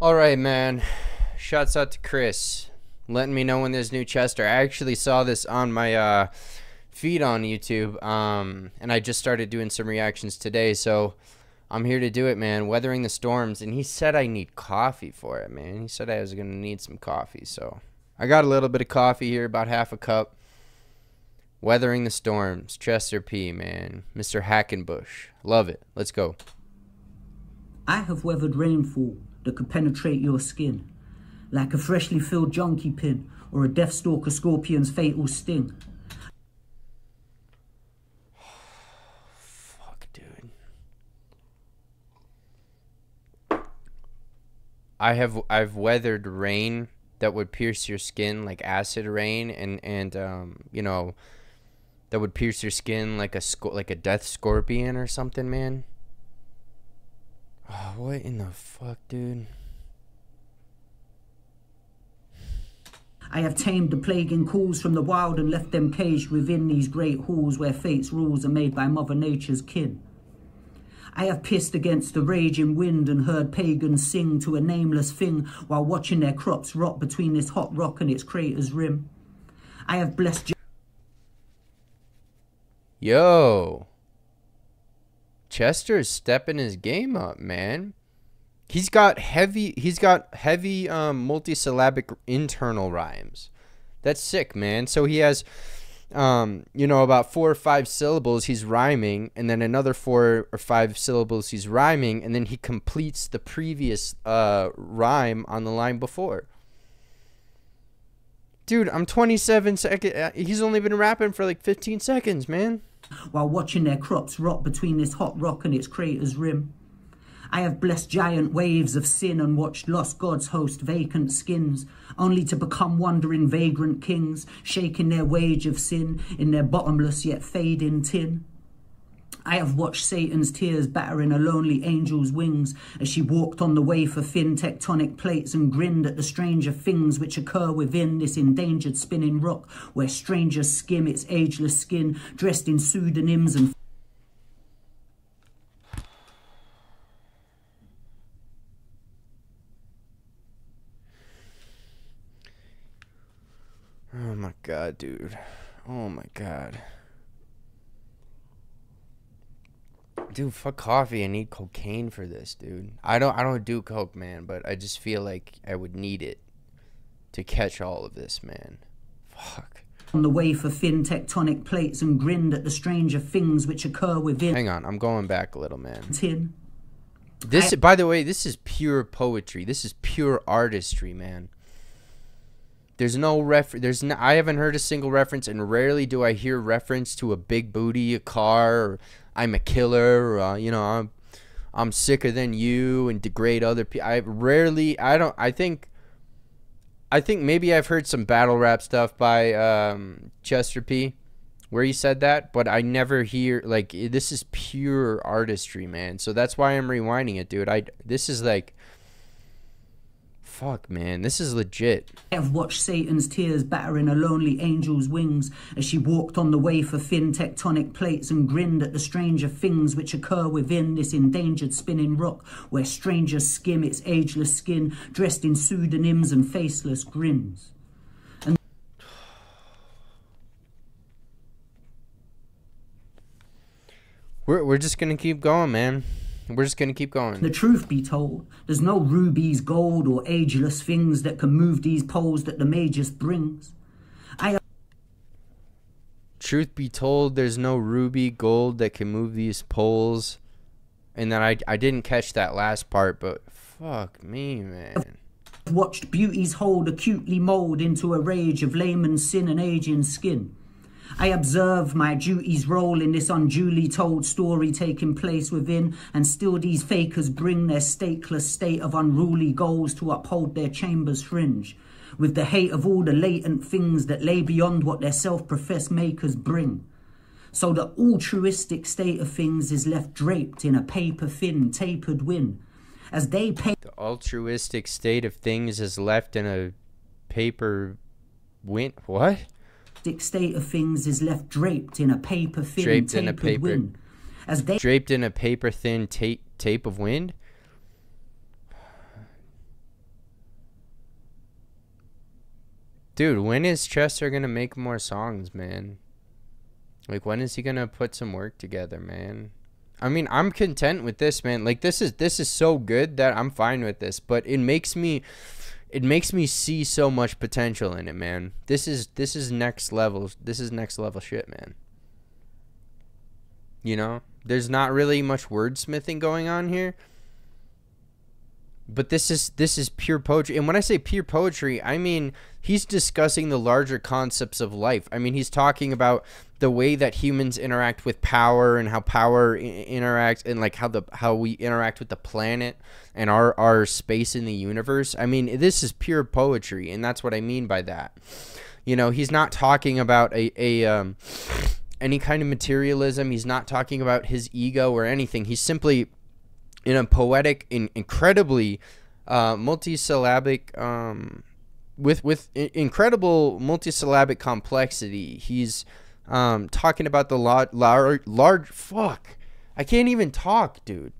All right, man. Shouts out to Chris, letting me know when there's new Chester. I actually saw this on my uh, feed on YouTube, um, and I just started doing some reactions today. So I'm here to do it, man. Weathering the storms, and he said I need coffee for it, man. He said I was gonna need some coffee, so I got a little bit of coffee here, about half a cup. Weathering the storms, Chester P, man, Mr. Hackenbush, love it. Let's go. I have weathered rainfall that could penetrate your skin, like a freshly filled junkie pin or a deathstalker scorpion's fatal sting. Fuck, dude. I have I've weathered rain that would pierce your skin like acid rain and and um you know that would pierce your skin like a like a death scorpion or something, man. Oh, what in the fuck, dude? I have tamed the plaguing calls from the wild and left them caged within these great halls where fate's rules are made by Mother Nature's kin. I have pissed against the raging wind and heard pagans sing to a nameless thing while watching their crops rot between this hot rock and its crater's rim. I have blessed Yo. Chester's stepping his game up, man. He's got heavy he's got heavy um multisyllabic internal rhymes. That's sick, man. So he has um, you know, about four or five syllables he's rhyming, and then another four or five syllables he's rhyming, and then he completes the previous uh, rhyme on the line before. Dude, I'm 27 seconds. Uh, he's only been rapping for like 15 seconds, man while watching their crops rot between this hot rock and its crater's rim. I have blessed giant waves of sin and watched lost gods host vacant skins, only to become wandering vagrant kings, shaking their wage of sin in their bottomless yet fading tin. I have watched Satan's tears battering a lonely angel's wings as she walked on the way for thin tectonic plates and grinned at the stranger things which occur within this endangered spinning rock where strangers skim its ageless skin dressed in pseudonyms and Oh my god, dude. Oh my god. Dude, fuck coffee. I need cocaine for this, dude. I don't I don't do coke, man, but I just feel like I would need it to catch all of this, man. Fuck. On the way for thin tectonic plates and grinned at the stranger things which occur within. Hang on, I'm going back a little, man. Tin. This, I, by the way, this is pure poetry. This is pure artistry, man. There's no ref. There's no, I haven't heard a single reference, and rarely do I hear reference to a big booty, a car, or I'm a killer, uh, you know, I'm I'm sicker than you, and degrade other people. I rarely. I don't. I think. I think maybe I've heard some battle rap stuff by um, Chester P, where he said that, but I never hear like this is pure artistry, man. So that's why I'm rewinding it, dude. I this is like Fuck, man, this is legit. I have watched Satan's tears battering a lonely angel's wings as she walked on the way for thin tectonic plates and grinned at the stranger things which occur within this endangered spinning rock where strangers skim its ageless skin dressed in pseudonyms and faceless grins. And we're, we're just gonna keep going, man. We're just gonna keep going. The truth be told, there's no rubies, gold, or ageless things that can move these poles that the Magus brings. I Truth be told, there's no ruby, gold that can move these poles. And then I, I didn't catch that last part, but fuck me, man. Watched beauty's hold acutely mold into a rage of layman's sin and aging skin. I observe my duty's role in this unduly told story taking place within, and still these fakers bring their stateless state of unruly goals to uphold their chamber's fringe, with the hate of all the latent things that lay beyond what their self-professed makers bring. So the altruistic state of things is left draped in a paper-thin, tapered win, as they pay. The altruistic state of things is left in a paper win. What? state of things is left draped in a paper thin draped tape in a paper wind, as they draped in a paper thin tape tape of wind. Dude, when is Chester gonna make more songs, man? Like, when is he gonna put some work together, man? I mean, I'm content with this, man. Like, this is this is so good that I'm fine with this, but it makes me it makes me see so much potential in it, man. This is this is next level. This is next level shit, man. You know, there's not really much wordsmithing going on here. But this is this is pure poetry. And when I say pure poetry, I mean he's discussing the larger concepts of life. I mean, he's talking about the way that humans interact with power and how power interacts and like how the how we interact with the planet and our our space in the universe. I mean, this is pure poetry, and that's what I mean by that. You know, he's not talking about a a um, any kind of materialism. He's not talking about his ego or anything. He's simply in a poetic, in incredibly uh, multisyllabic um, with with incredible multisyllabic complexity. He's um, talking about the large, large, large. Fuck, I can't even talk, dude.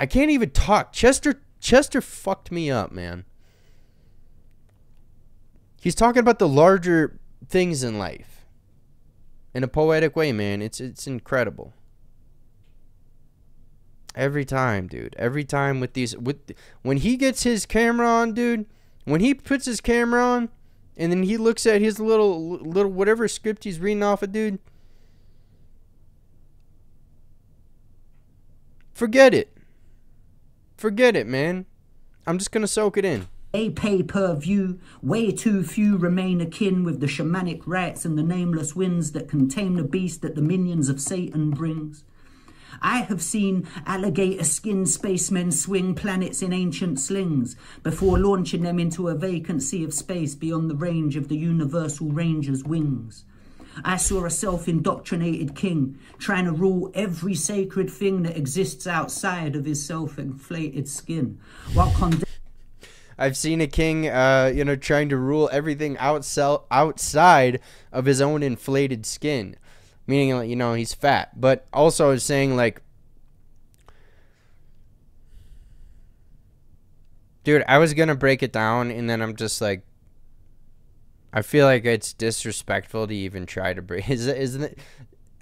I can't even talk. Chester, Chester fucked me up, man. He's talking about the larger things in life in a poetic way, man. It's it's incredible. Every time, dude. Every time with these with when he gets his camera on, dude when he puts his camera on and then he looks at his little little whatever script he's reading off of, dude. Forget it. Forget it, man. I'm just gonna soak it in. A pay per view, way too few remain akin with the shamanic rites and the nameless winds that can tame the beast that the minions of Satan brings. I have seen alligator skinned spacemen swing planets in ancient slings before launching them into a vacancy of space beyond the range of the Universal Ranger's wings. I saw a self indoctrinated king trying to rule every sacred thing that exists outside of his self inflated skin while condemning. I've seen a king, uh, you know, trying to rule everything outside of his own inflated skin meaning like you know he's fat. But also saying like, dude, I was gonna break it down, and then I'm just like, I feel like it's disrespectful to even try to break. Is isn't it?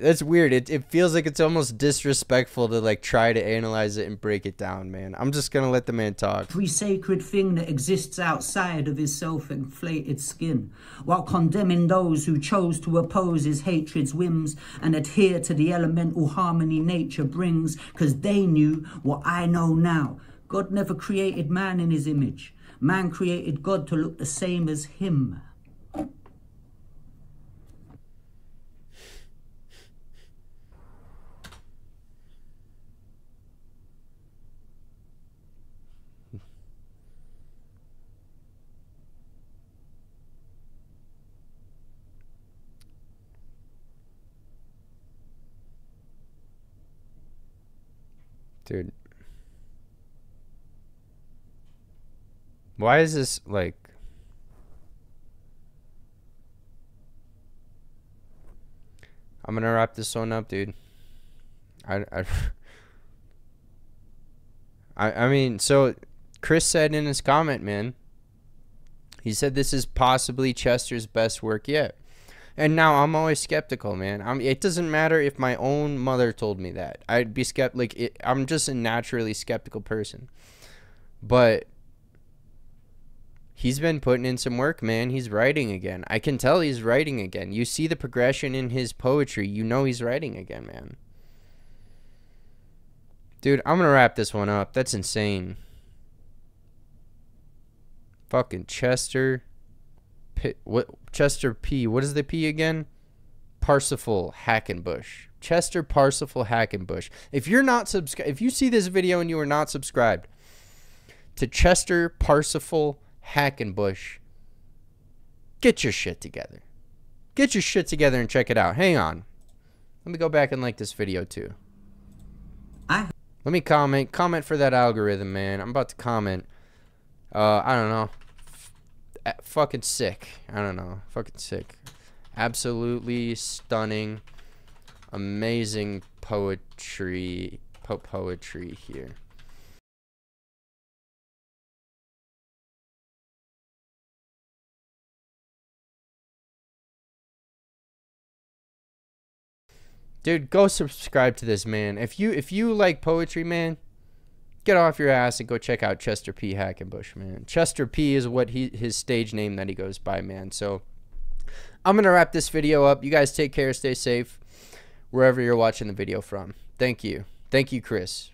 That's weird. It it feels like it's almost disrespectful to like try to analyze it and break it down, man. I'm just gonna let the man talk. Every sacred thing that exists outside of his self-inflated skin, while condemning those who chose to oppose his hatred's whims and adhere to the elemental harmony nature brings, because they knew what I know now. God never created man in his image. Man created God to look the same as him. Dude. Why is this like I'm gonna wrap this one up, dude. I, I, I, I mean, so Chris said in his comment, man, he said this is possibly Chester's best work yet. And now I'm always skeptical, man. I'm, it doesn't matter if my own mother told me that. I'd be skeptical. Like, it, I'm just a naturally skeptical person. But he's been putting in some work, man. He's writing again. I can tell he's writing again. You see the progression in his poetry. You know he's writing again, man. Dude, I'm going to wrap this one up. That's insane. Fucking Chester. P, what Chester P. What is the P again? Parsifal Hackenbush. Chester Parsifal Hackenbush. If you're not subscribed, if you see this video and you are not subscribed to Chester Parsifal Hackenbush, get your shit together. Get your shit together and check it out. Hang on. Let me go back and like this video too. I Let me comment. Comment for that algorithm, man. I'm about to comment. Uh, I don't know fucking sick. I don't know. Fucking sick. Absolutely stunning. Amazing poetry. Po poetry here. Dude, go subscribe to this man. If you if you like poetry, man, get off your ass and go check out Chester P. Hackenbush, man. Chester P. is what he his stage name that he goes by, man. So I'm gonna wrap this video up. You guys take care, stay safe, wherever you're watching the video from. Thank you, thank you, Chris.